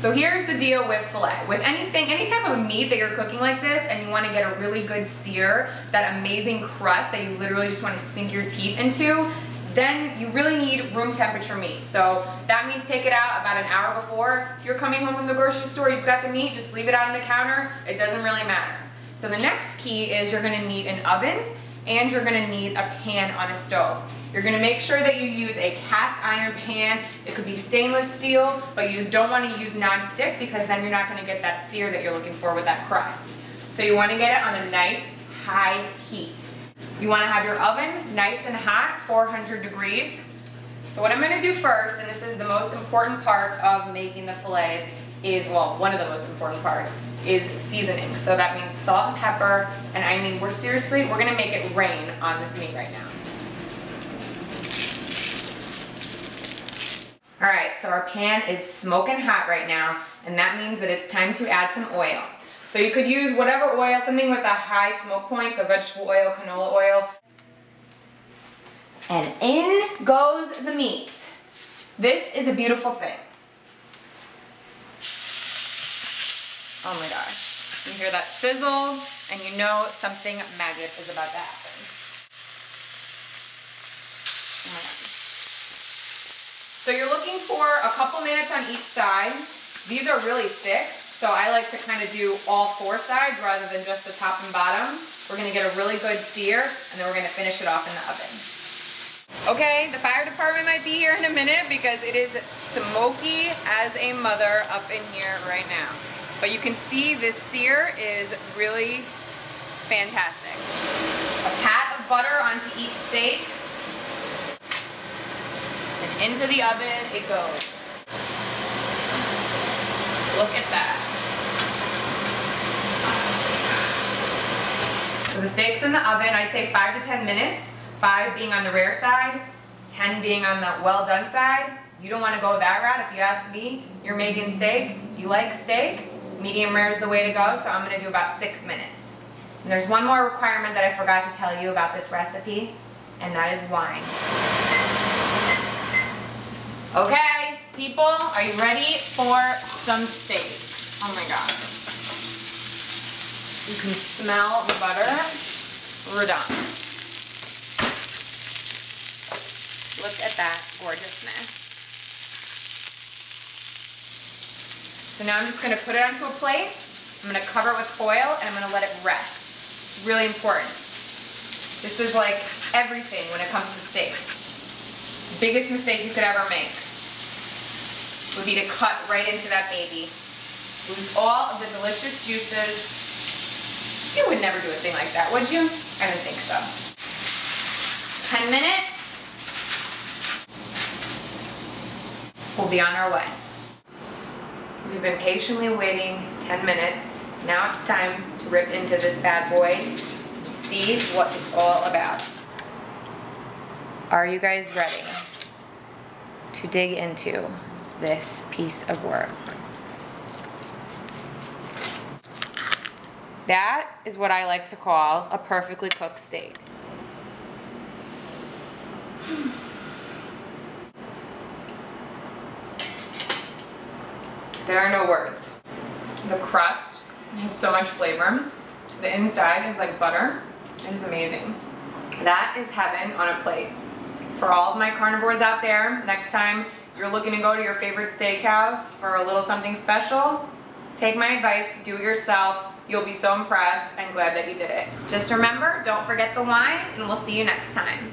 So here's the deal with filet. With anything, any type of meat that you're cooking like this and you wanna get a really good sear, that amazing crust that you literally just wanna sink your teeth into, then you really need room temperature meat. So that means take it out about an hour before. If you're coming home from the grocery store, you've got the meat, just leave it out on the counter. It doesn't really matter. So the next key is you're gonna need an oven and you're gonna need a pan on a stove. You're gonna make sure that you use a cast iron pan. It could be stainless steel, but you just don't wanna use non-stick because then you're not gonna get that sear that you're looking for with that crust. So you wanna get it on a nice high heat. You wanna have your oven nice and hot, 400 degrees. So what I'm gonna do first, and this is the most important part of making the fillets, is, well, one of the most important parts, is seasoning. So that means salt and pepper, and I mean, we're seriously, we're gonna make it rain on this meat right now. All right, so our pan is smoking hot right now, and that means that it's time to add some oil. So you could use whatever oil, something with a high smoke point, so vegetable oil, canola oil. And in goes the meat. This is a beautiful thing. Oh my gosh. You hear that sizzle, and you know something magic is about to happen. Oh. So you're looking for a couple minutes on each side. These are really thick, so I like to kind of do all four sides rather than just the top and bottom. We're gonna get a really good sear, and then we're gonna finish it off in the oven. Okay, the fire department might be here in a minute because it is smoky as a mother up in here right now. But you can see this sear is really fantastic. A pat of butter onto each steak And into the oven it goes. Look at that. So the steak's in the oven, I'd say five to 10 minutes, five being on the rare side, 10 being on the well done side. You don't want to go that route if you ask me. You're making steak, you like steak, medium rare is the way to go, so I'm going to do about six minutes. And there's one more requirement that I forgot to tell you about this recipe, and that is wine. Okay, people, are you ready for some steak? Oh my god. You can smell the butter. We're done. Look at that gorgeousness. So now I'm just gonna put it onto a plate. I'm gonna cover it with foil and I'm gonna let it rest. Really important. This is like everything when it comes to steak. The biggest mistake you could ever make would be to cut right into that baby. Lose all of the delicious juices. You would never do a thing like that, would you? I don't think so. 10 minutes. We'll be on our way. We've been patiently waiting 10 minutes. Now it's time to rip into this bad boy and see what it's all about. Are you guys ready to dig into this piece of work? That is what I like to call a perfectly cooked steak. There are no words. The crust has so much flavor. The inside is like butter. It is amazing. That is heaven on a plate for all of my carnivores out there, next time you're looking to go to your favorite steakhouse for a little something special, take my advice, do it yourself. You'll be so impressed and glad that you did it. Just remember, don't forget the wine, and we'll see you next time.